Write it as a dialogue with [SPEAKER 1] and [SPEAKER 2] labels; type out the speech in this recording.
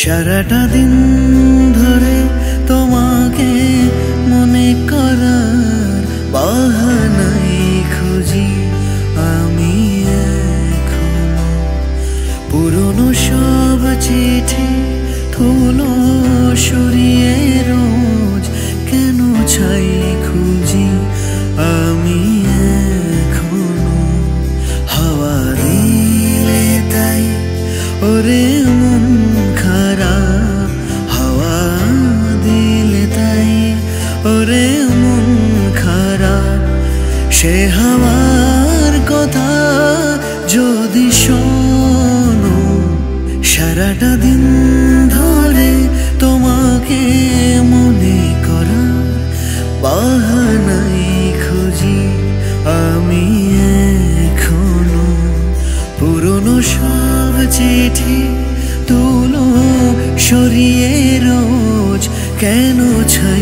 [SPEAKER 1] সারাটা দিন ধরে তোমাকে মনে করার বাহানাই খুঁজি আমি এখনও। পুরনো সব চিঠি থুলো সরিয়ে রোজ কেন ছাই খুঁজি আমি এখনও? হাওয়া দিলে তাই ওরে মন সে হাওয়ার কথা যদি শোনো, সারাটা দিন ধরে তোমাকে মনে করা বাহানাই খুঁজি আমি এখনও। পুরনো সব চিঠি তুলো সরিয়ে রোজ, কেন ছাই